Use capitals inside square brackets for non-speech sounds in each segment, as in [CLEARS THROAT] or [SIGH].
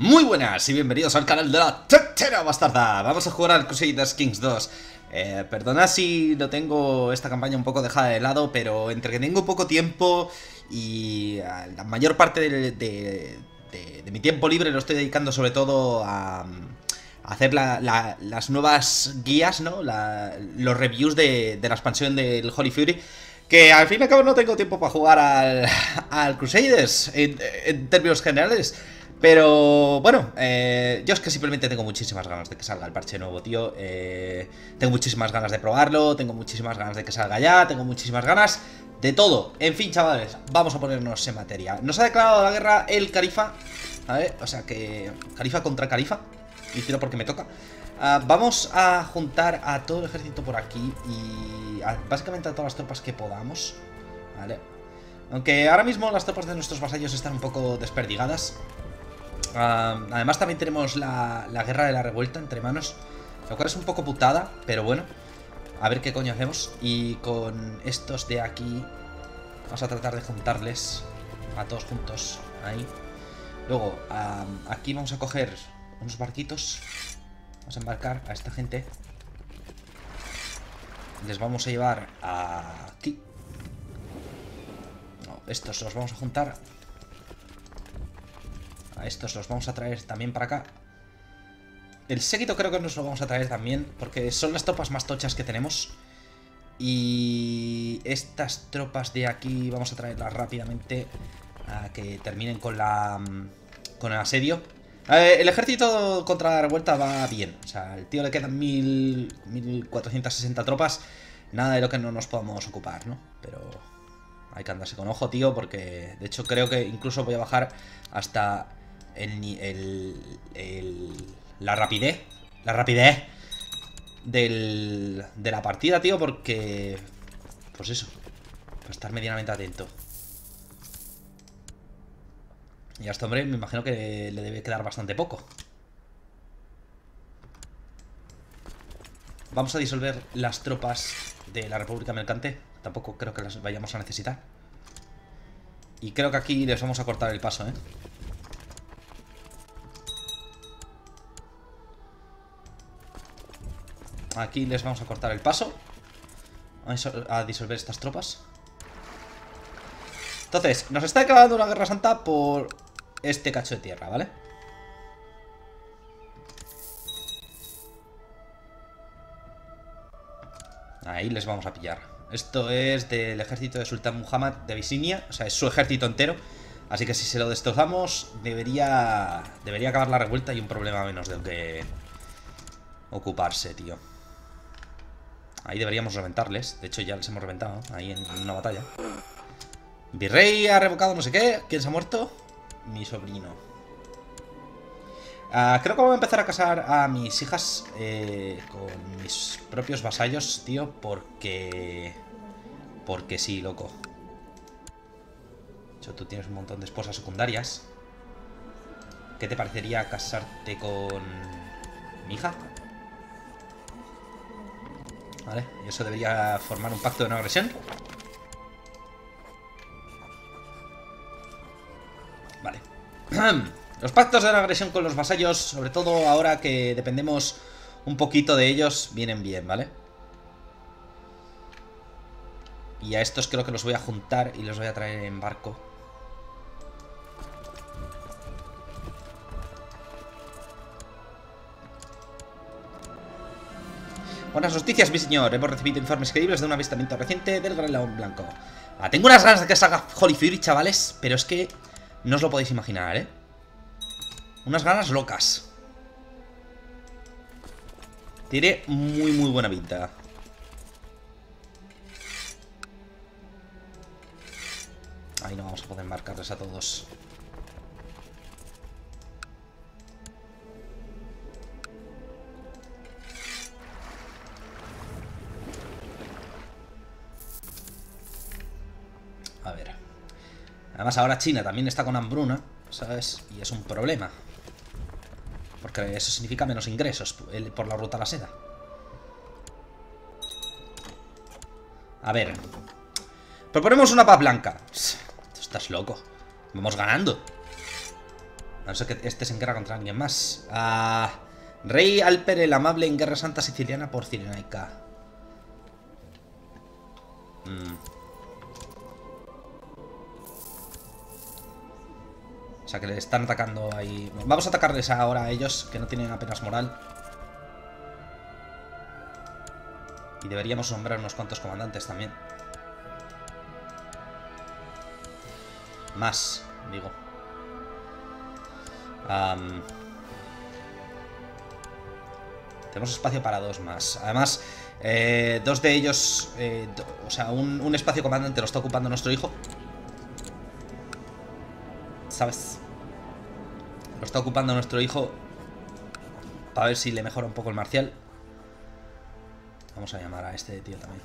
Muy buenas y bienvenidos al canal de la Tetera Bastarda. Vamos a jugar al Crusaders Kings 2 eh, Perdona si lo tengo esta campaña un poco dejada de lado Pero entre que tengo poco tiempo y la mayor parte de, mi tiempo libre lo estoy dedicando sobre todo a, hacer las nuevas guías, ¿no? los reviews de, la expansión del Holy Fury que al fin y al cabo no tengo tiempo para jugar al, [LAUGHS] Crusaders en términos generales pero bueno, eh, yo es que simplemente tengo muchísimas ganas de que salga el parche nuevo, tío. Eh, tengo muchísimas ganas de probarlo, tengo muchísimas ganas de que salga ya, tengo muchísimas ganas de todo. En fin, chavales, vamos a ponernos en materia. Nos ha declarado la guerra el Califa, ¿vale? O sea que Califa contra Califa, y tiro porque me toca. Ah, vamos a juntar a todo el ejército por aquí y básicamente a todas las tropas que podamos, ¿vale? Aunque ahora mismo las tropas de nuestros vasallos están un poco desperdigadas además también tenemos la, guerra de la revuelta entre manos. Lo cual es un poco putada, pero bueno. A ver qué coño hacemos. Y con estos de aquí vamos a tratar de juntarles a todos juntos. Ahí. Luego, aquí vamos a coger unos barquitos. Vamos a embarcar a esta gente. Les vamos a llevar aquí. estos los vamos a juntar a estos los vamos a traer también para acá. El séquito creo que nos lo vamos a traer también, porque son las tropas más tochas que tenemos. Y estas tropas de aquí vamos a traerlas rápidamente a que terminen con la con el asedio. el ejército contra la revuelta va bien. O sea, al tío le quedan 1460 tropas. Nada de lo que no nos podamos ocupar, ¿no? Pero hay que andarse con ojo, tío, porque de hecho creo que incluso voy a bajar hasta el, el, la rapidez, la rapidez del, de la partida, tío, porque... Pues eso, para estar medianamente atento. Y a este hombre me imagino que le debe quedar bastante poco. Vamos a disolver las tropas de la República Mercante. Tampoco creo que las vayamos a necesitar. Y creo que aquí les vamos a cortar el paso, ¿eh? Aquí les vamos a cortar el paso. A disolver estas tropas. Entonces, nos está acabando una guerra santa por este cacho de tierra, ¿vale? Ahí les vamos a pillar. Esto es del ejército de Sultán Muhammad de Abisinia. O sea, es su ejército entero. Así que si se lo destrozamos, debería, debería acabar la revuelta y un problema menos de que ocuparse, tío. Ahí deberíamos reventarles. De hecho, ya les hemos reventado ahí en una batalla. Virrey ha revocado no sé qué. ¿Quién se ha muerto? Mi sobrino. Ah, creo que voy a empezar a casar a mis hijas eh, con mis propios vasallos, tío, porque... Porque sí, loco. De hecho, tú tienes un montón de esposas secundarias. ¿Qué te parecería casarte con mi hija? ¿Vale? Y eso debería formar un pacto de no agresión. Vale. [CLEARS THROAT] Los pactos de no agresión con los vasallos, sobre todo ahora que dependemos un poquito de ellos, vienen bien, ¿vale? Y a estos creo que los voy a juntar y los voy a traer en barco. Buenas noticias, mi señor. Hemos recibido informes creíbles de un avistamiento reciente del Gran León Blanco. Ah, tengo unas ganas de que salga Holy Fury, chavales, pero es que no os lo podéis imaginar, ¿eh? Unas ganas locas. Tiene muy, muy buena pinta. Ahí no vamos a poder marcarles a todos. Además ahora China también está con hambruna, ¿sabes? Y es un problema. Porque eso significa menos ingresos por la ruta a la seda. A ver. Proponemos una paz blanca. Estás loco. Vamos ganando. A no ser que este se enguerra contra alguien más. Ah, Rey Alper el Amable en Guerra Santa Siciliana por Cirenaica. Mm. O sea que le están atacando ahí. Vamos a atacarles ahora a ellos, que no tienen apenas moral. Y deberíamos nombrar unos cuantos comandantes también. Más, digo. tenemos espacio para dos más. Además, eh, dos de ellos... Eh, o sea, un, un espacio comandante lo está ocupando nuestro hijo. ¿Sabes? Lo está ocupando nuestro hijo. Para ver si le mejora un poco el marcial. Vamos a llamar a este tío también.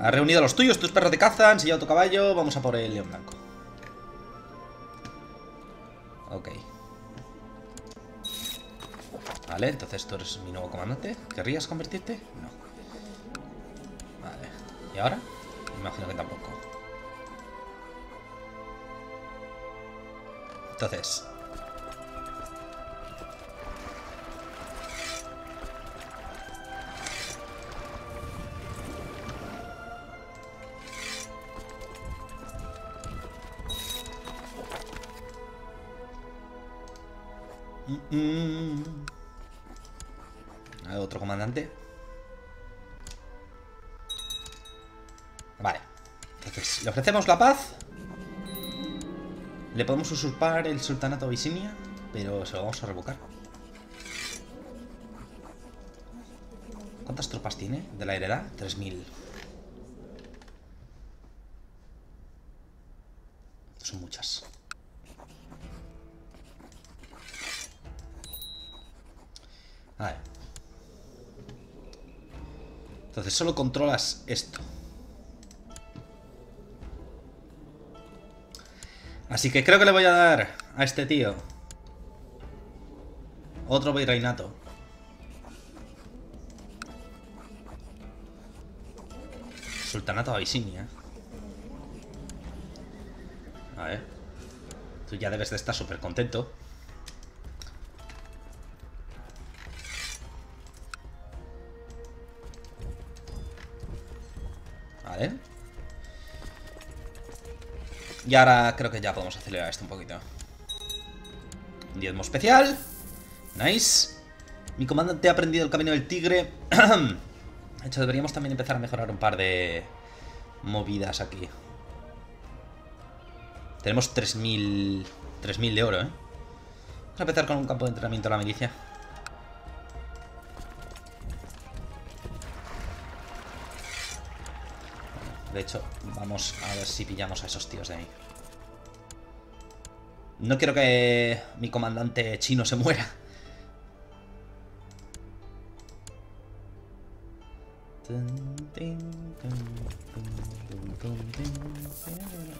Ha reunido a los tuyos, tus perros de caza, han sellado tu caballo, vamos a por el león blanco. Ok. Vale, entonces tú eres mi nuevo comandante. ¿Querrías convertirte? No. Vale. ¿Y ahora? Imagino que tampoco. Entonces, Mm. otro comandante. Le ofrecemos la paz. Le podemos usurpar el sultanato Abisinia, pero se lo vamos a revocar. ¿Cuántas tropas tiene de la heredad? 3.000. Son muchas. Entonces solo controlas esto. Así que creo que le voy a dar a este tío otro virreinato. Sultanato Abisinia. A ver. Tú ya debes de estar súper contento. Y ahora creo que ya podemos acelerar esto un poquito. Diezmo especial. Nice. Mi comandante ha aprendido el camino del tigre. [CLEARS THROAT] de hecho, deberíamos también empezar a mejorar un par de movidas aquí. Tenemos 3.000 3.000 de oro, ¿eh? Vamos a empezar con un campo de entrenamiento de la milicia. De hecho, vamos a ver si pillamos a esos tíos de ahí. No quiero que mi comandante chino se muera.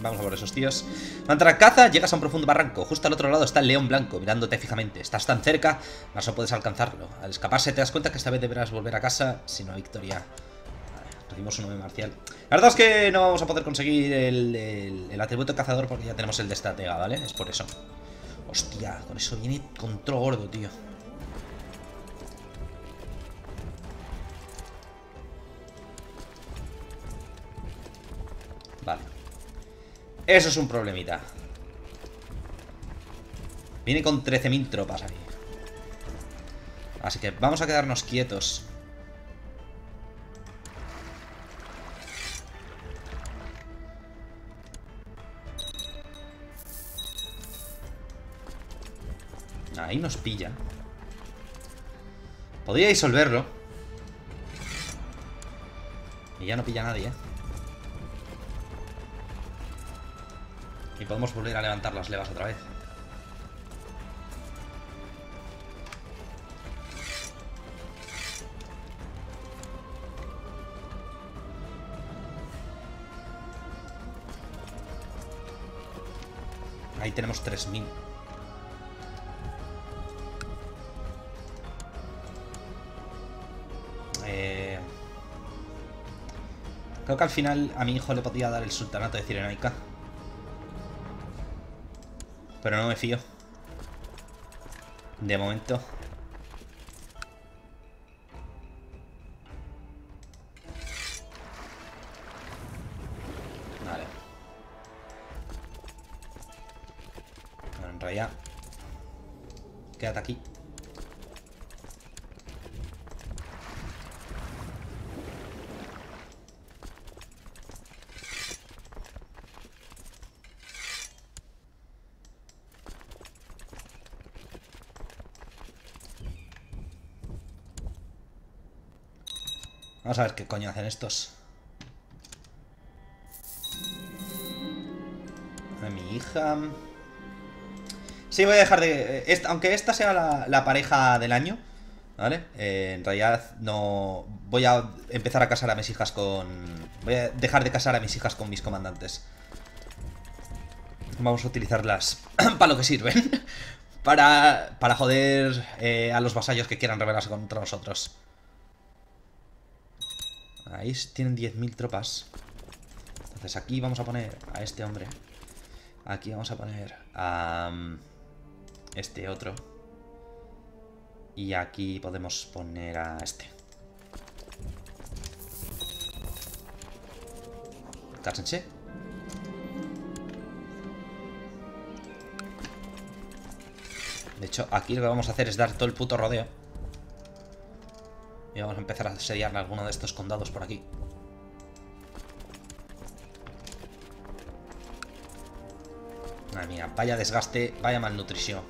Vamos a por esos tíos. Mantra caza, llegas a un profundo barranco. Justo al otro lado está el león blanco, mirándote fijamente. Estás tan cerca, más no puedes alcanzarlo. Al escaparse te das cuenta que esta vez deberás volver a casa, si no victoria Recibimos un 9 marcial. La verdad es que no vamos a poder conseguir el, el, atributo cazador porque ya tenemos el de estratega, ¿vale? Es por eso. Hostia, con eso viene control gordo, tío. Vale. Eso es un problemita. Viene con 13.000 tropas aquí. Así que vamos a quedarnos quietos. Ahí nos pilla. Podría disolverlo. Y ya no pilla nadie, ¿eh? Y podemos volver a levantar las levas otra vez. Ahí tenemos 3000. Creo que al final a mi hijo le podía dar el sultanato de Cirenaica. Pero no me fío. De momento. Vale. Bueno, en realidad... Quédate aquí. Vamos a ver qué coño hacen estos. A mi hija... Sí, voy a dejar de... Esta, aunque esta sea la, la, pareja del año, ¿vale? Eh, en realidad no... Voy a empezar a casar a mis hijas con... Voy a dejar de casar a mis hijas con mis comandantes. Vamos a utilizarlas [COUGHS] para lo que sirven. [LAUGHS] para, para joder eh, a los vasallos que quieran rebelarse contra nosotros. Ahí tienen 10.000 tropas. Entonces aquí vamos a poner a este hombre. Aquí vamos a poner a um, este otro. Y aquí podemos poner a este. Cásense. De hecho, aquí lo que vamos a hacer es dar todo el puto rodeo. Y vamos a empezar a asediar alguno de estos condados por aquí. Madre mía, vaya desgaste, vaya malnutrición.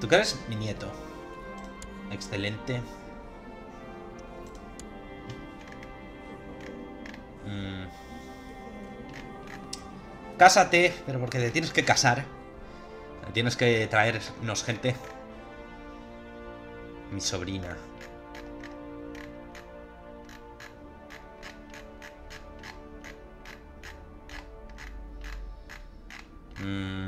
¿Tú qué eres? Mi nieto. Excelente. Mm. Cásate, pero porque te tienes que casar. Tienes que traernos gente. Mi sobrina. Mm.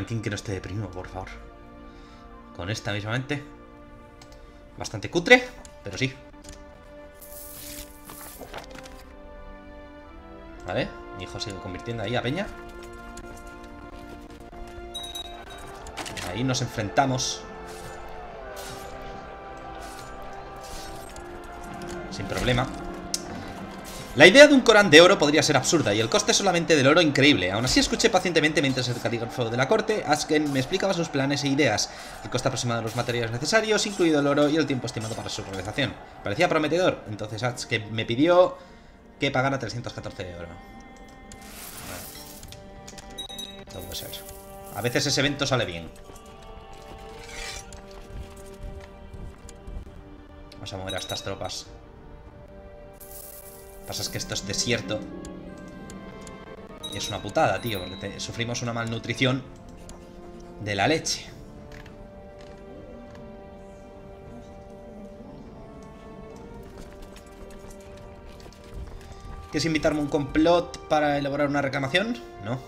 Alguien que no esté deprimido, por favor. Con esta mismamente. Bastante cutre, pero sí. Vale, mi hijo sigue convirtiendo ahí a Peña. Ahí nos enfrentamos. Sin problema. La idea de un Corán de oro podría ser absurda y el coste solamente del oro increíble. Aún así escuché pacientemente mientras el calígrafo de la corte, Asken me explicaba sus planes e ideas, el coste aproximado de los materiales necesarios, incluido el oro y el tiempo estimado para su realización. Parecía prometedor, entonces Asken me pidió que pagara 314 de oro. No puede ser. A veces ese evento sale bien. Vamos a mover a estas tropas pasa es que esto es desierto. Y es una putada, tío, porque sufrimos una malnutrición de la leche. ¿Quieres invitarme a un complot para elaborar una reclamación? No.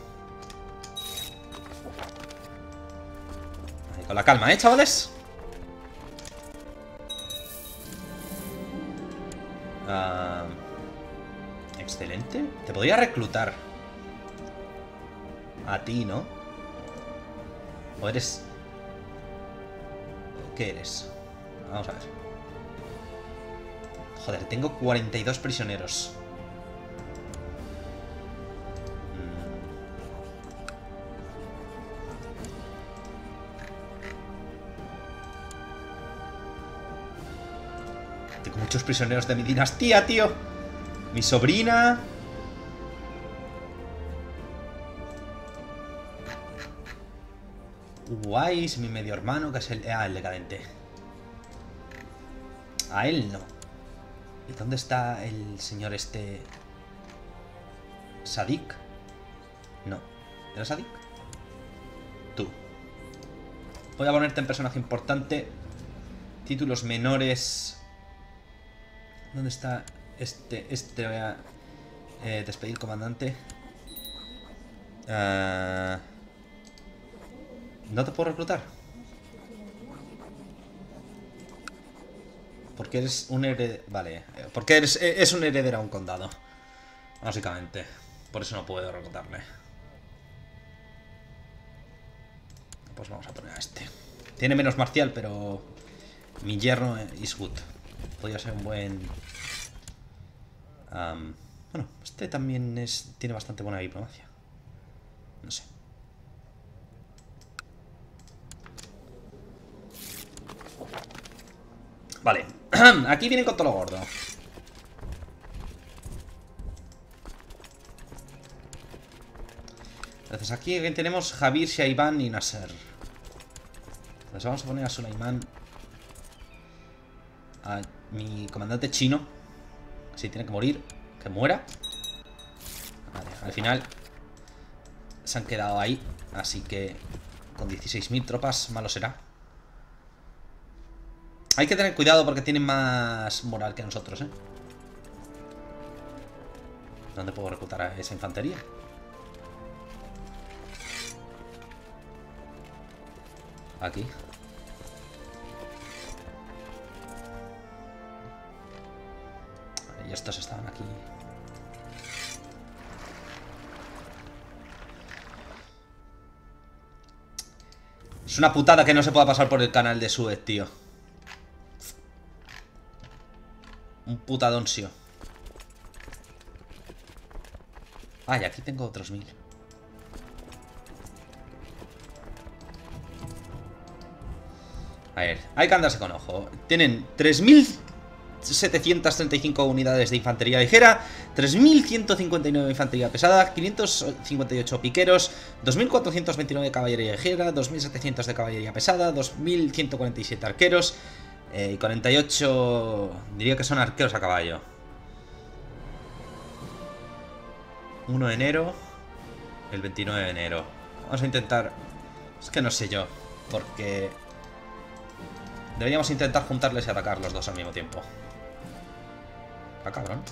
con la calma, ¿eh, chavales? Ah... Excelente. Te podría reclutar. A ti, ¿no? ¿O eres...? ¿Qué eres? Vamos a ver. Joder, tengo 42 prisioneros. Mm. Tengo muchos prisioneros de mi dinastía, tío. Mi sobrina. Wise, mi medio hermano, que es el... Ah, el decadente. A él no. ¿Y dónde está el señor este...? ¿Sadik? No. ¿Era Sadik? Tú. Voy a ponerte en personaje importante Títulos menores. ¿Dónde está este? Este voy a eh, despedir comandante. Ah, ¿No te puedo reclutar? Porque eres un heredero... Vale, eh, porque eres, eh, es un heredero a un condado. Básicamente. Por eso no puedo reclutarle. Pues vamos a poner a este. Tiene menos marcial, pero... Mi yerno is good. Podría ser un buen... bueno, este también es, tiene bastante buena diplomacia. No sé. Vale. [CLEARS THROAT] Aquí vienen con todo lo gordo. Entonces aquí tenemos Javier, Shaiban y Nasser. Entonces vamos a poner a Sulaiman a mi comandante chino. Si tiene que morir, que muera. Vale, al final se han quedado ahí. Así que con 16.000 tropas malo será. Hay que tener cuidado porque tienen más moral que nosotros, ¿eh? ¿Dónde puedo reclutar a esa infantería? Aquí. Estos estaban aquí. Es una putada que no se pueda pasar por el canal de Suez, tío. Un putadonsio. Ah, y aquí tengo otros mil. A ver, hay que andarse con ojo. Tienen 3.735 unidades de infantería ligera, 3.159 de infantería pesada, 558 piqueros, 2.429 de caballería ligera, 2.700 de caballería pesada, 2.147 arqueros eh, y 48... diría que son arqueros a caballo. 1 de enero, el 29 de enero. Vamos a intentar... Es que no sé yo, porque Deberíamos intentar juntarles y atacar los dos al mismo tiempo. Ah, cabrón.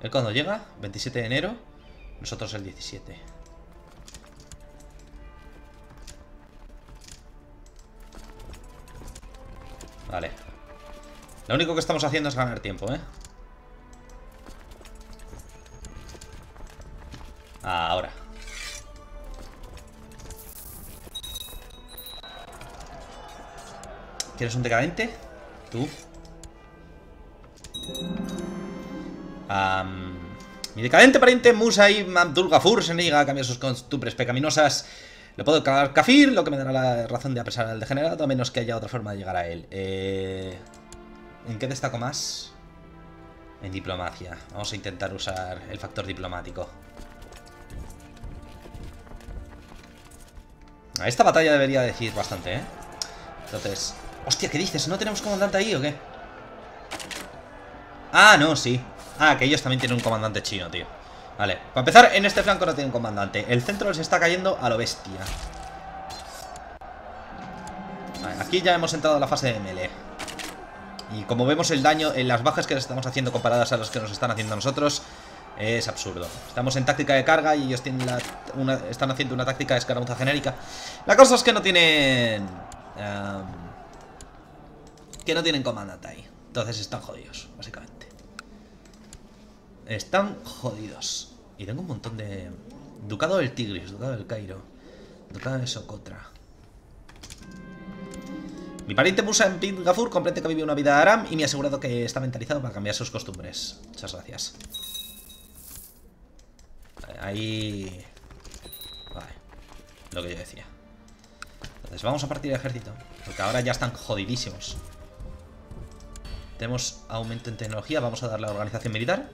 ¿Él cuando llega? 27 de enero. Nosotros el 17. Vale. Lo único que estamos haciendo es ganar tiempo, ¿eh? Ahora. ¿Quieres un decadente? Tú. mi decadente pariente Musaib Abdul Gafur se niega a cambiar sus costumbres pecaminosas. Le puedo cargar Kafir, lo que me dará la razón de apresar al degenerado, a menos que haya otra forma de llegar a él. Eh, ¿En qué destaco más? En diplomacia. Vamos a intentar usar el factor diplomático. Esta batalla debería decir bastante, ¿eh? Entonces, Hostia, ¿qué dices? ¿No tenemos comandante ahí o qué? Ah, no, sí Ah, que ellos también tienen un comandante chino, tío Vale, para empezar, en este flanco no tiene un comandante El centro les está cayendo a lo bestia vale, Aquí ya hemos entrado a la fase de melee Y como vemos el daño En las bajas que les estamos haciendo comparadas a las que nos están haciendo a nosotros es absurdo. Estamos en táctica de carga y ellos están haciendo una táctica de escaramuza genérica. La cosa es que no tienen... Em, que no tienen comandante ahí. Entonces están jodidos, básicamente. Están jodidos. Y tengo un montón de... Ducado del Tigris, Ducado del Cairo, Ducado de Socotra. Mi pariente Musa en Pin Gafur comprende que vive una vida Aram y me ha asegurado que está mentalizado para cambiar sus costumbres. Muchas gracias. ahí... Vale. Lo que yo decía. Entonces vamos a partir el ejército. Porque ahora ya están jodidísimos. Tenemos aumento en tecnología. Vamos a darle a organización militar.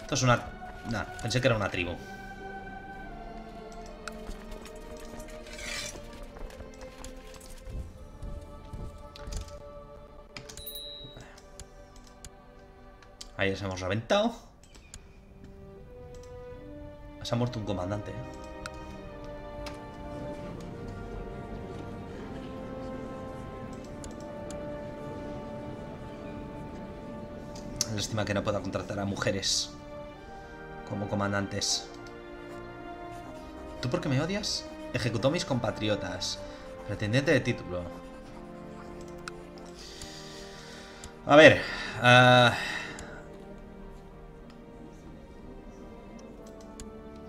Esto es una... Nah, pensé que era una tribu. Ahí les hemos reventado. Se ha muerto un comandante. Lástima que no pueda contratar a mujeres como comandantes. ¿Tú por qué me odias? Ejecutó a mis compatriotas. Pretendiente de título. A ver. Uh...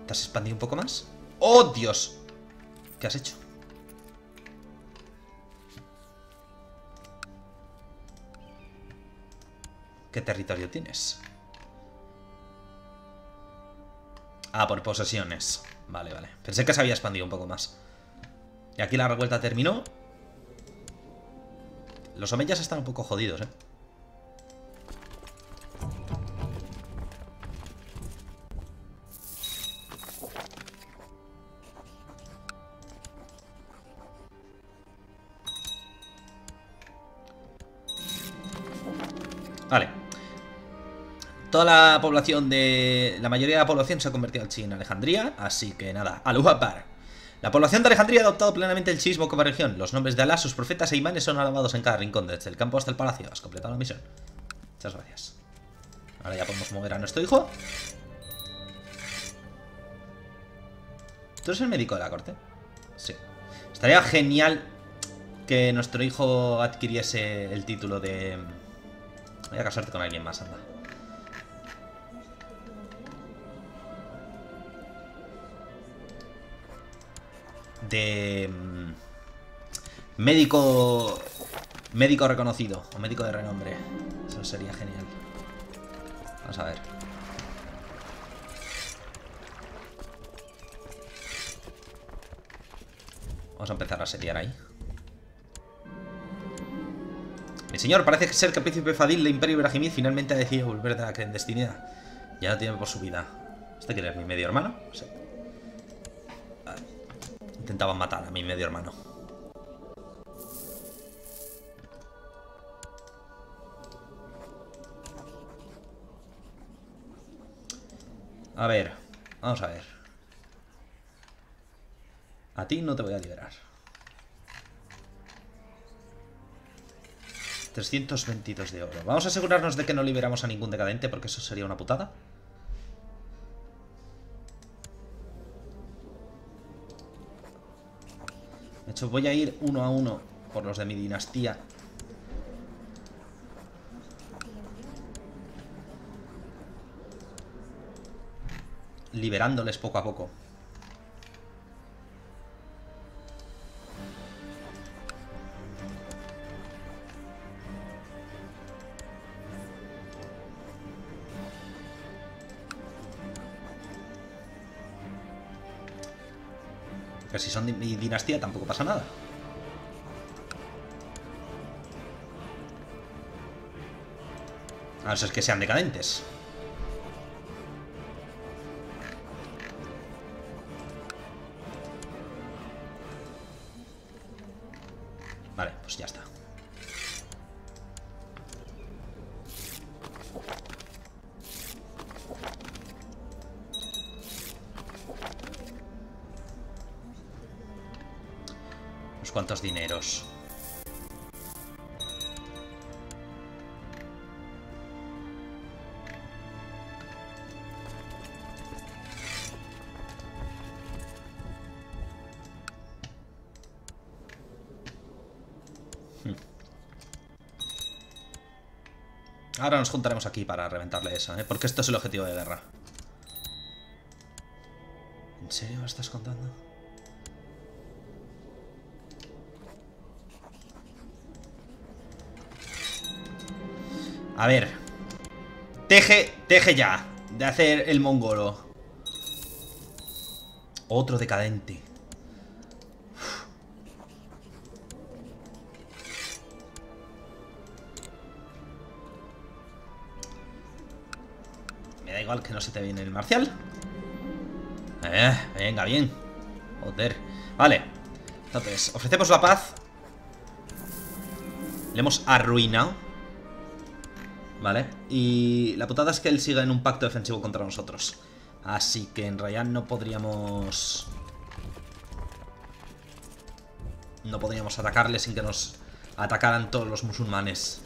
¿Te has expandido un poco más? ¡Oh, Dios! ¿Qué has hecho? ¿Qué territorio tienes? Ah, por posesiones. Vale, vale. Pensé que se había expandido un poco más. Y aquí la revuelta terminó. Los omeyas están un poco jodidos, ¿eh? Toda la población de... La mayoría de la población se ha convertido al chi en Alejandría, así que nada, al La población de Alejandría ha adoptado plenamente el chismo como región. Los nombres de Alá, sus profetas e imanes son alabados en cada rincón, desde el campo hasta el palacio. Has completado la misión. Muchas gracias. Ahora ya podemos mover a nuestro hijo. ¿Tú eres el médico de la corte? Sí. Estaría genial que nuestro hijo adquiriese el título de Voy a casarte con alguien más, anda. De... Mm, médico... Médico reconocido. O médico de renombre. Eso sería genial. Vamos a ver. Vamos a empezar a seriar ahí. señor, parece ser que el príncipe Fadil del Imperio Ibrahimí finalmente ha decidido volver de la clandestinidad. Ya no tiene por su vida. ¿Este quién es? ¿Mi medio hermano? Sí. Intentaban matar a mi medio hermano. A ver, vamos a ver. A ti no te voy a liberar. 322 de oro. Vamos a asegurarnos de que no liberamos a ningún decadente, porque eso sería una putada. Voy a ir uno a uno por los de mi dinastía. Liberándoles poco a poco. Si son mi dinastía tampoco pasa nada. A si es que sean decadentes. Ahora nos juntaremos aquí para reventarle eso, ¿eh? Porque esto es el objetivo de guerra. ¿En serio me estás contando? A ver. Teje, teje ya. De hacer el mongolo. Otro decadente. Igual que no se te viene el marcial. Eh, venga, bien. Joder. Vale. Entonces, ofrecemos la paz. Le hemos arruinado. ¿Vale? Y la putada es que él siga en un pacto defensivo contra nosotros. Así que en realidad no podríamos... No podríamos atacarle sin que nos atacaran todos los musulmanes.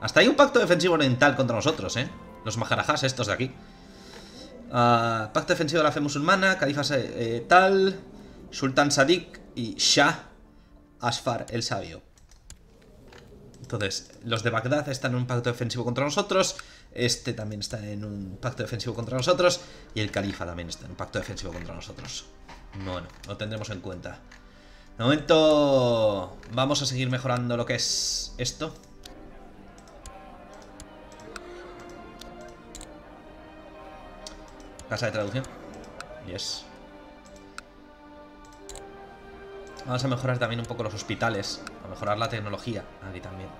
Hasta hay un pacto defensivo oriental contra nosotros, ¿eh? Los maharajas estos de aquí. Ah, pacto defensivo de la fe musulmana, califa eh, tal, sultán Sadik y Shah Asfar el sabio. Entonces, los de Bagdad están en un pacto defensivo contra nosotros, este también está en un pacto defensivo contra nosotros, y el califa también está en un pacto defensivo contra nosotros. Bueno, lo tendremos en cuenta. De momento, vamos a seguir mejorando lo que es esto. Casa de traducción. Yes. Vamos a mejorar también un poco los hospitales. A mejorar la tecnología. Aquí también.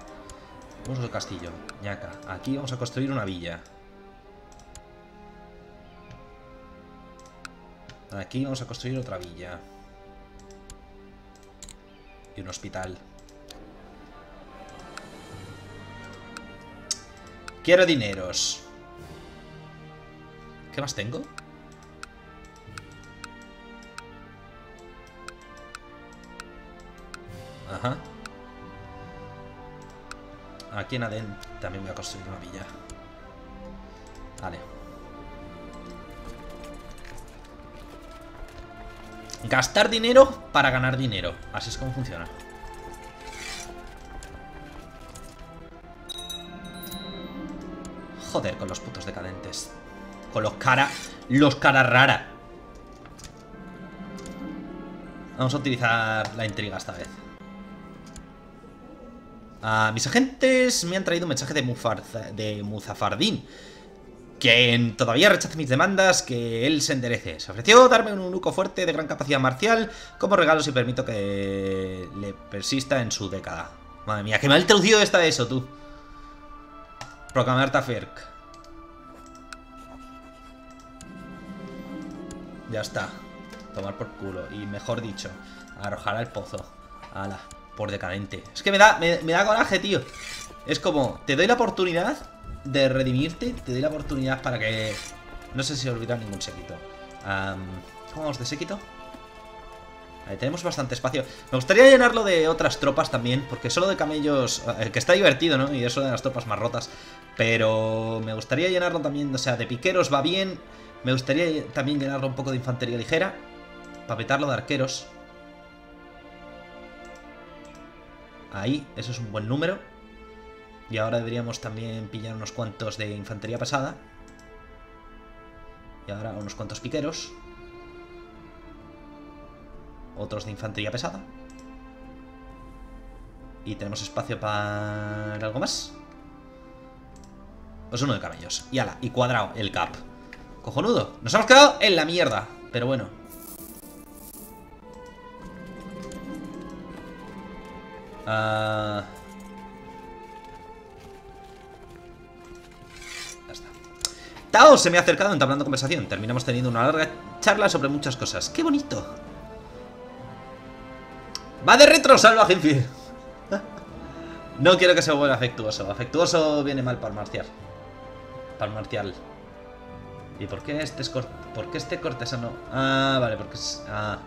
Vamos al castillo. Ñaca. Aquí vamos a construir una villa. Aquí vamos a construir otra villa. Y un hospital. Quiero dineros. ¿Qué más tengo? Ajá. Aquí en Aden también voy a construir una villa. Vale. Gastar dinero para ganar dinero. Así es como funciona. Joder con los putos decadentes. Con los cara... Los cara rara. Vamos a utilizar la intriga esta vez. mis agentes me han traído un mensaje de, de Muzafardín. Que todavía rechaza mis demandas, que él se enderece. Se ofreció darme un eunuco fuerte de gran capacidad marcial como regalo si permito que le persista en su década. Madre mía, qué mal traducido está eso, tú. Proclamar Taferk. Ya está. Tomar por culo. Y mejor dicho, arrojar al pozo. Ala, por decadente. Es que me da, me, da coraje, tío. Es como, te doy la oportunidad de redimirte. Te doy la oportunidad para que... No sé si olvidar ningún séquito. ¿Cómo vamos de séquito? Tenemos bastante espacio. Me gustaría llenarlo de otras tropas también, porque solo de camellos... El que está divertido, ¿no? Y eso de las tropas más rotas. Pero me gustaría llenarlo también, o sea, de piqueros va bien... Me gustaría también llenarlo un poco de infantería ligera. Para de arqueros. Ahí, eso es un buen número. Y ahora deberíamos también pillar unos cuantos de infantería pesada. Y ahora unos cuantos piqueros. Otros de infantería pesada. Y tenemos espacio para algo más. Pues uno de camellos. Y ala, y cuadrado el cap. Cojonudo. Nos hemos quedado en la mierda. Pero bueno. Ah. Ya está. Tao se me ha acercado entablando conversación. Terminamos teniendo una larga charla sobre muchas cosas. ¡Qué bonito! ¡Va de retro, salvaje [LAUGHS] No quiero que se vuelva afectuoso. Afectuoso viene mal para marciar. Para marcial. ¿Y por qué este, es por qué este cortesano? Ah, vale, porque es... Ah,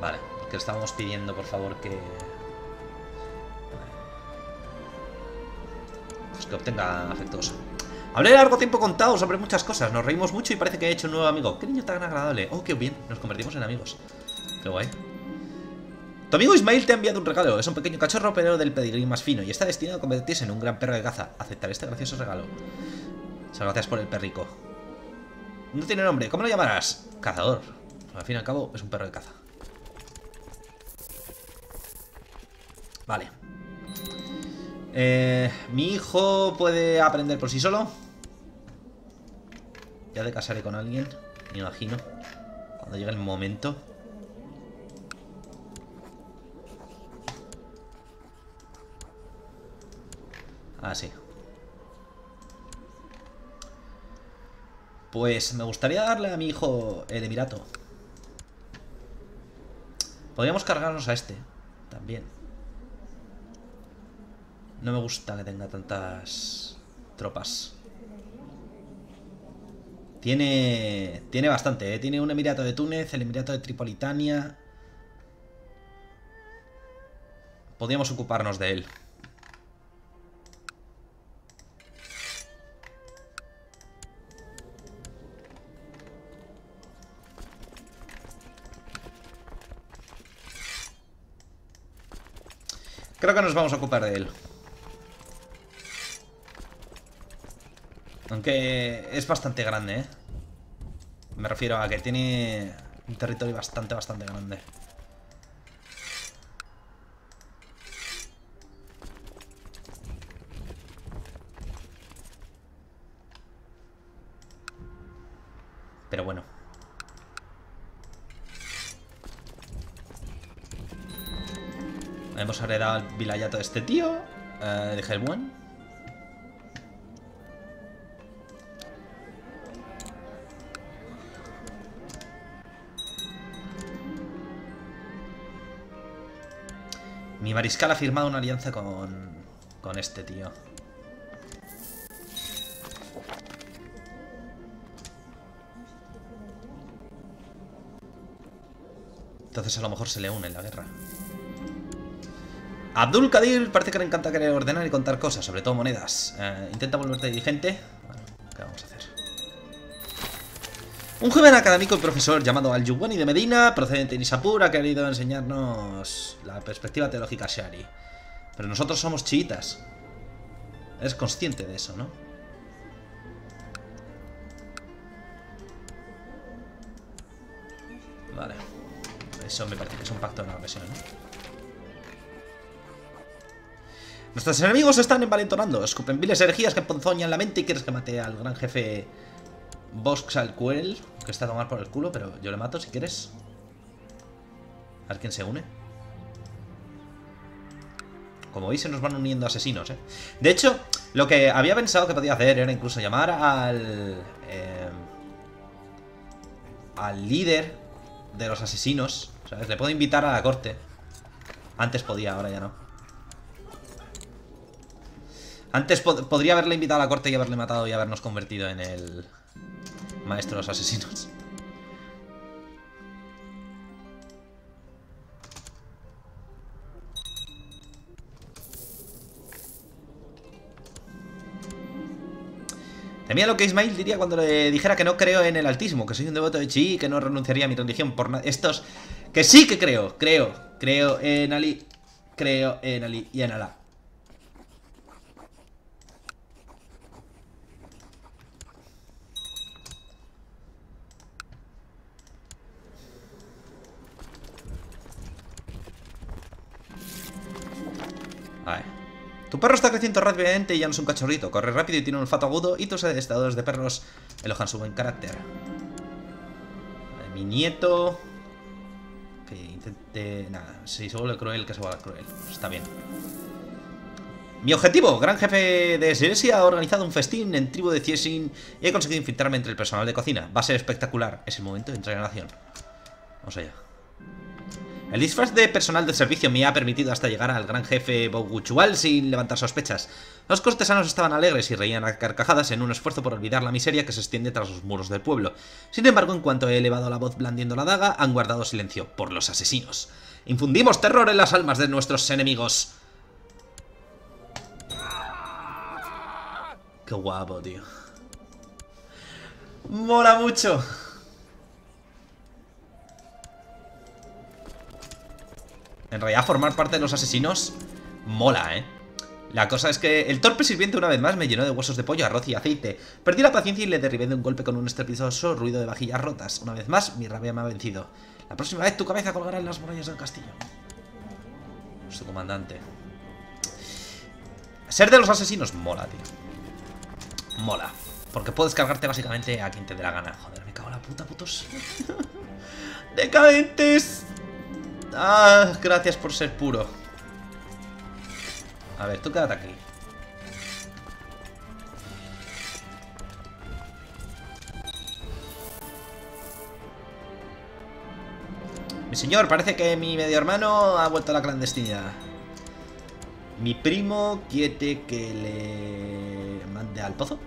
vale, porque estábamos pidiendo, por favor, que... Pues que obtenga afectuoso. Hablé largo tiempo contado sobre muchas cosas, nos reímos mucho y parece que he hecho un nuevo amigo. ¡Qué niño tan agradable! ¡Oh, qué bien! Nos convertimos en amigos. ¡Qué guay! Tu amigo Ismail te ha enviado un regalo. Es un pequeño cachorro, pero del pedigrí más fino y está destinado a convertirse en un gran perro de caza. Aceptaré este gracioso regalo. Muchas gracias por el perrico. No tiene nombre. ¿Cómo lo llamarás? Cazador. Al fin y al cabo, es un perro de caza. Vale. Eh, Mi hijo puede aprender por sí solo. Ya de casaré con alguien, me imagino. Cuando llegue el momento. Ah, sí. Pues me gustaría darle a mi hijo el Emirato. Podríamos cargarnos a este. También. No me gusta que tenga tantas tropas. Tiene, tiene bastante, ¿eh? Tiene un Emirato de Túnez, el Emirato de Tripolitania. Podríamos ocuparnos de él. Creo que nos vamos a ocupar de él. Aunque es bastante grande, ¿eh? Me refiero a que tiene un territorio bastante, bastante grande. Heredado el vilayato de este tío, eh, de Helmuen. Mi mariscal ha firmado una alianza con, con este tío. Entonces a lo mejor se le une en la guerra. Abdul Kadir parece que le encanta querer ordenar y contar cosas, sobre todo monedas. Eh, intenta volverte dirigente. Bueno, ¿qué vamos a hacer? Un joven académico y profesor llamado Al-Yuwani de Medina, procedente de Nisapur, ha querido enseñarnos la perspectiva teológica Shari. Pero nosotros somos chiitas. Eres consciente de eso, ¿no? Vale. Eso me parece que es un pacto de una ocasión, ¿no? Nuestros enemigos están envalentonando. Escupen viles herejías que ponzoñan la mente y quieres que mate al gran jefe Boxalcuel, que está a tomar por el culo, pero yo le mato si quieres. A ver quién se une. Como veis, se nos van uniendo asesinos, ¿eh? De hecho, lo que había pensado que podía hacer era incluso llamar al... Eh, al líder de los asesinos, ¿sabes? Le puedo invitar a la corte. Antes podía, ahora ya no. Antes podría haberle invitado a la corte y haberle matado y habernos convertido en el maestro de los asesinos. Temía lo que Ismail diría cuando le dijera que no creo en el altísimo, que soy un devoto de Chi y que no renunciaría a mi religión por nada. Estos... Que sí que creo, creo, creo en Ali, creo en Ali y en Alá. Tu perro está creciendo rápidamente y ya no es un cachorrito. Corre rápido y tiene un olfato agudo y tus adestradores de perros elojan su buen carácter. Mi nieto... Que intente... Nada, si se vuelve cruel, que se vuelva cruel. Está bien. Mi objetivo, gran jefe de Silesia, ha organizado un festín en tribu de Ciesin y he conseguido infiltrarme entre el personal de cocina. Va a ser espectacular. Es el momento de entrar en acción. Vamos allá. El disfraz de personal de servicio me ha permitido hasta llegar al gran jefe Boguchual sin levantar sospechas. Los cortesanos estaban alegres y reían a carcajadas en un esfuerzo por olvidar la miseria que se extiende tras los muros del pueblo. Sin embargo, en cuanto he elevado la voz blandiendo la daga, han guardado silencio por los asesinos. Infundimos terror en las almas de nuestros enemigos. Qué guapo, tío. Mola mucho. En realidad formar parte de los asesinos mola, ¿eh? La cosa es que el torpe sirviente una vez más me llenó de huesos de pollo, arroz y aceite. Perdí la paciencia y le derribé de un golpe con un estrepitoso ruido de vajillas rotas. Una vez más, mi rabia me ha vencido. La próxima vez tu cabeza colgará en las murallas del castillo. Su comandante. Ser de los asesinos mola, tío. Mola. Porque puedes cargarte básicamente a quien te dé la gana. Joder, me cago en la puta, putos. [LAUGHS] ¡Decadentes! Ah, gracias por ser puro. A ver, tú quédate aquí. Mi señor, parece que mi medio hermano ha vuelto a la clandestinidad. Mi primo quiere que le mande al pozo.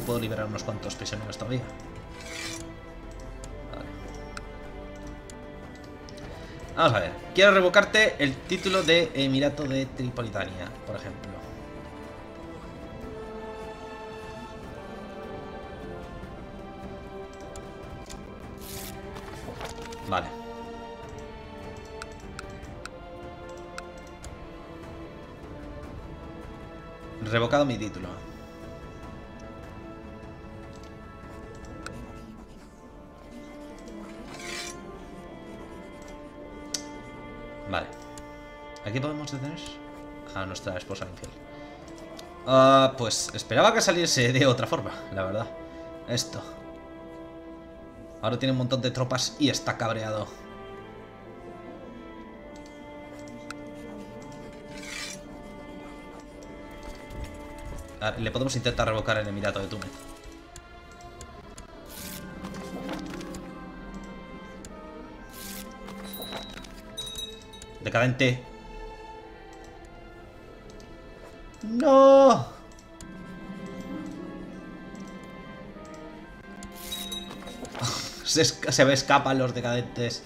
Puedo liberar unos cuantos prisioneros todavía. Vamos a ver. Quiero revocarte el título de Emirato de Tripolitania, por ejemplo. Vale. Revocado mi título. ¿Aquí podemos detener a nuestra esposa infiel? Ah, pues esperaba que saliese de otra forma, la verdad. Esto. Ahora tiene un montón de tropas y está cabreado. le podemos intentar revocar el Emirato de Túnez. Decadente. ¡No! [LAUGHS] se, se me escapan los decadentes.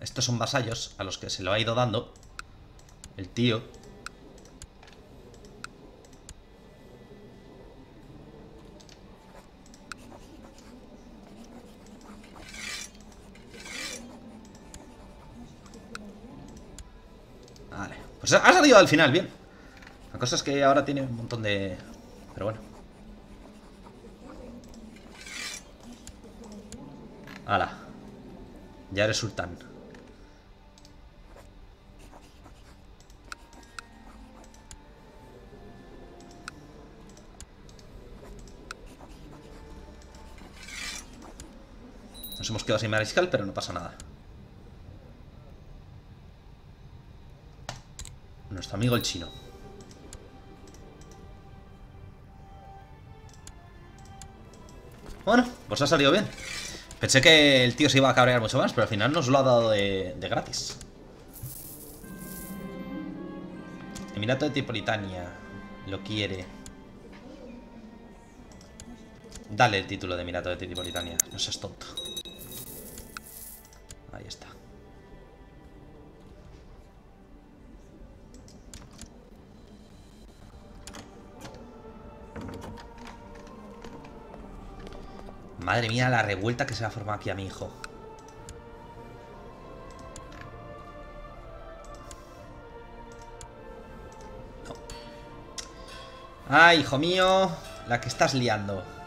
Estos son vasallos a los que se lo ha ido dando tío Pues ha salido al final, bien. La cosa es que ahora tiene un montón de... Pero bueno. Hala. Ya eres sultán. Hemos quedado sin mariscal, pero no pasa nada. Nuestro amigo el chino. Bueno, pues ha salido bien. Pensé que el tío se iba a cabrear mucho más, pero al final nos lo ha dado de, gratis. Emirato de Tripolitania. Lo quiere. Dale el título de Emirato de Tripolitania. No seas tonto. Ahí está. Madre mía, la revuelta que se va a formar aquí a mi hijo. No. Ay, hijo mío. La que estás liando.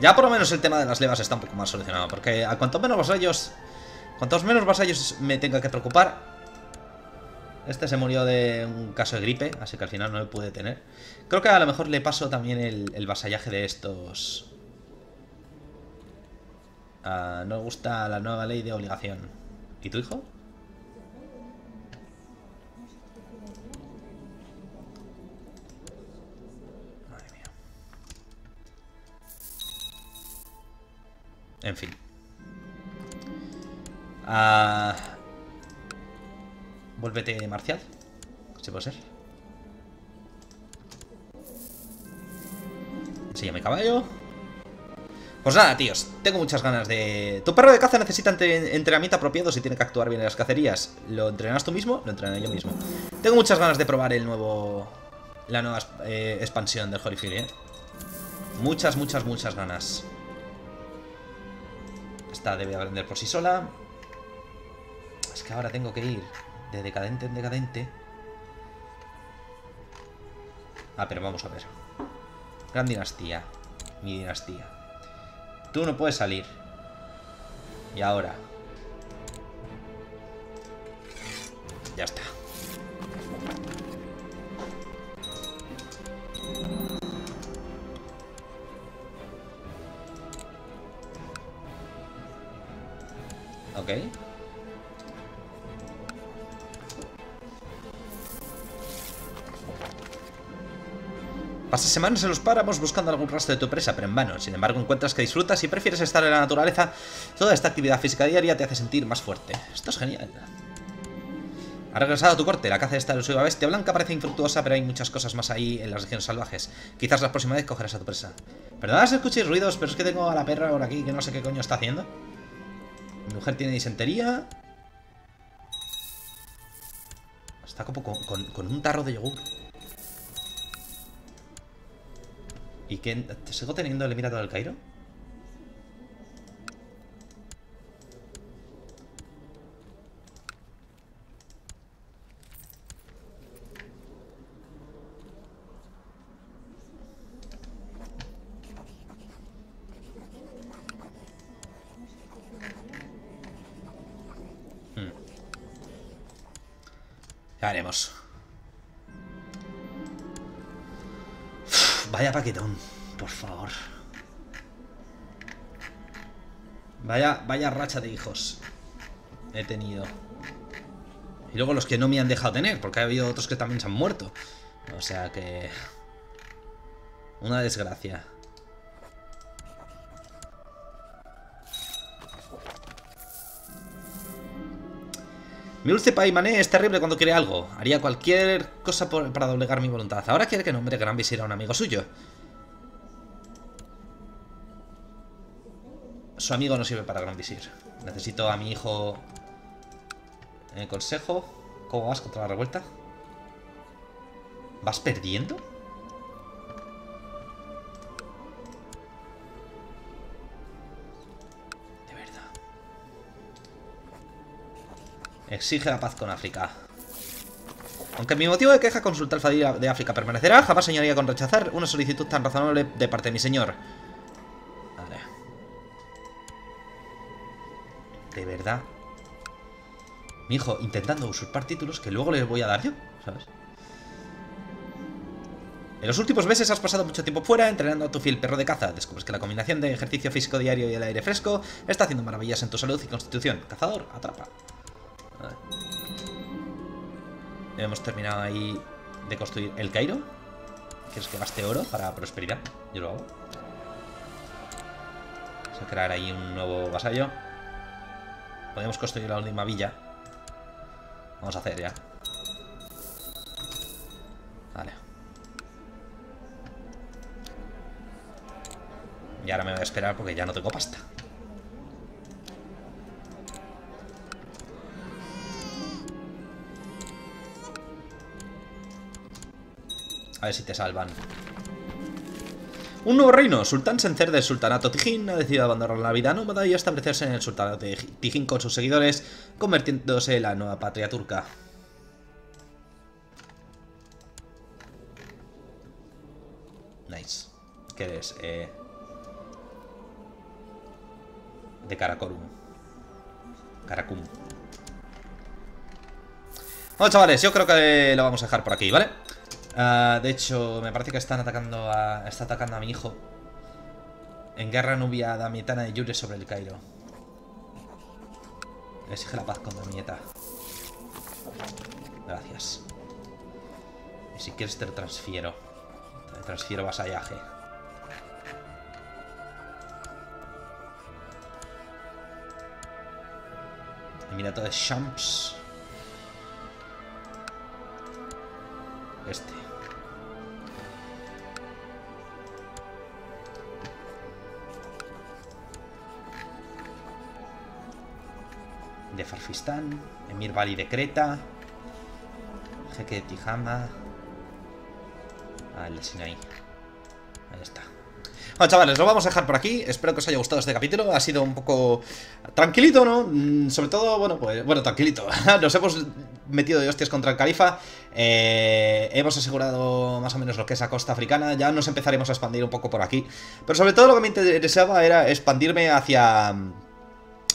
Ya por lo menos el tema de las levas está un poco más solucionado. Porque a cuanto menos vasallos... Cuantos menos vasallos me tenga que preocupar, este se murió de un caso de gripe, así que al final no le pude tener. Creo que a lo mejor le paso también el, vasallaje de estos. Ah, no gusta la nueva ley de obligación. ¿Y tu hijo? En fin. Ah... Vuélvete marcial. Si puede ser. Enséñame caballo. Pues nada, tíos. Tengo muchas ganas de... Tu perro de caza necesita entrenamiento apropiado si tiene que actuar bien en las cacerías. ¿Lo entrenas tú mismo? Lo entrenaré yo mismo. Tengo muchas ganas de probar el nuevo... La nueva eh, expansión del Holyfield, ¿eh? Muchas, muchas, muchas ganas. Esta debe aprender por sí sola. Es que ahora tengo que ir de decadente en decadente. Ah, pero vamos a ver. Gran dinastía. Mi dinastía. Tú no puedes salir. Y ahora. Ya está. Ok. Pasas semanas en los páramos buscando algún rastro de tu presa, pero en vano. Sin embargo, encuentras que disfrutas y prefieres estar en la naturaleza. Toda esta actividad física diaria te hace sentir más fuerte. Esto es genial. Ha regresado a tu corte. La caza de esta elusiva bestia blanca parece infructuosa, pero hay muchas cosas más ahí en las regiones salvajes. Quizás la próxima vez cogerás a tu presa. Perdonad si escuchéis ruidos, pero es que tengo a la perra por aquí que no sé qué coño está haciendo. Mujer tiene disentería. Está como con, con un tarro de yogur. ¿Y qué? ¿Te sigo teniendo el Emirato del Cairo? Vaya paquetón, por favor. Vaya, vaya racha de hijos he tenido. Y luego los que no me han dejado tener, porque ha habido otros que también se han muerto. O sea que... Una desgracia. Mi dulce Paimané es terrible cuando quiere algo. Haría cualquier cosa para doblegar mi voluntad. Ahora quiere que nombre Gran Visir a un amigo suyo. Su amigo no sirve para Gran Visir. Necesito a mi hijo... En el consejo. ¿Cómo vas contra la revuelta? ¿Vas perdiendo? Exige la paz con África. Aunque mi motivo de queja consulta al de África permanecerá, jamás soñaría con rechazar una solicitud tan razonable de parte de mi señor. Vale. De verdad. Mi hijo intentando usurpar títulos que luego le voy a dar yo, ¿sabes? En los últimos meses has pasado mucho tiempo fuera entrenando a tu fiel perro de caza. Descubres que la combinación de ejercicio físico diario y el aire fresco está haciendo maravillas en tu salud y constitución. Cazador, atrapa. Hemos terminado ahí de construir el Cairo. ¿Quieres que gaste oro para prosperidad? Yo lo hago. Vamos a crear ahí un nuevo vasallo. Podemos construir la última villa. Vamos a hacer ya. Vale. Y ahora me voy a esperar porque ya no tengo pasta. A ver si te salvan. Un nuevo reino, Sultán Sencer del Sultanato Tijín, ha decidido abandonar la vida nómada y establecerse en el Sultanato Tijín con sus seguidores, convirtiéndose en la nueva patria turca. Nice. ¿Qué eres? Eh... De Karakorum. Karakum. Bueno, chavales, yo creo que lo vamos a dejar por aquí, ¿vale? Ah, de hecho, me parece que están atacando a, está atacando a mi hijo. En guerra nubia damitana de Yure sobre el Cairo. Exige la paz con Damieta. Gracias. Y si quieres te lo transfiero. Te transfiero vasallaje. Mira todo de Champs. Este. De Farfistán, Emir Bali de Creta, Jeque de Tijama, el de Sinai. Ahí está. Bueno, chavales, lo vamos a dejar por aquí. Espero que os haya gustado este capítulo. Ha sido un poco tranquilito, ¿no? Mm, sobre todo, bueno, pues, bueno, tranquilito. [LAUGHS] Nos hemos metido de hostias contra el califa. Eh, hemos asegurado más o menos lo que es la costa africana. Ya nos empezaremos a expandir un poco por aquí. Pero sobre todo lo que me interesaba era expandirme hacia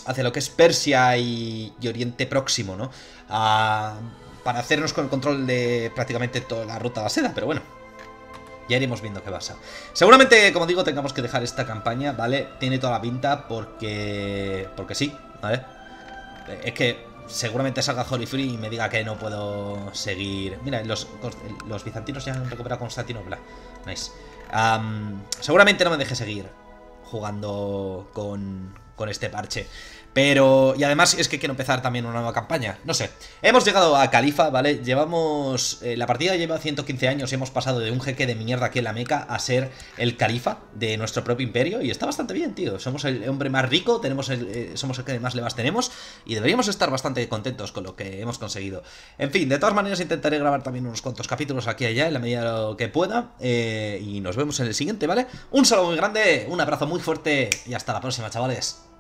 hacia lo que es Persia y, Oriente Próximo, ¿no? para hacernos con el control de prácticamente toda la ruta de seda, pero bueno, ya iremos viendo qué pasa. Seguramente, como digo, tengamos que dejar esta campaña, ¿vale? Tiene toda la pinta porque... porque sí, ¿vale? Es que seguramente salga Holy Free y me diga que no puedo seguir... Mira, los, los bizantinos ya han recuperado Constantinopla. Nice. seguramente no me deje seguir jugando con, con este parche. Pero, y además es que quiero empezar también una nueva campaña, no sé. Hemos llegado a Califa, ¿vale? Llevamos, eh, la partida lleva 115 años y hemos pasado de un jeque de mierda aquí en la Meca a ser el califa de nuestro propio imperio y está bastante bien, tío. Somos el hombre más rico, tenemos el, eh, somos el que más levas tenemos y deberíamos estar bastante contentos con lo que hemos conseguido. En fin, de todas maneras intentaré grabar también unos cuantos capítulos aquí y allá en la medida de lo que pueda eh, y nos vemos en el siguiente, ¿vale? Un saludo muy grande, un abrazo muy fuerte y hasta la próxima, chavales.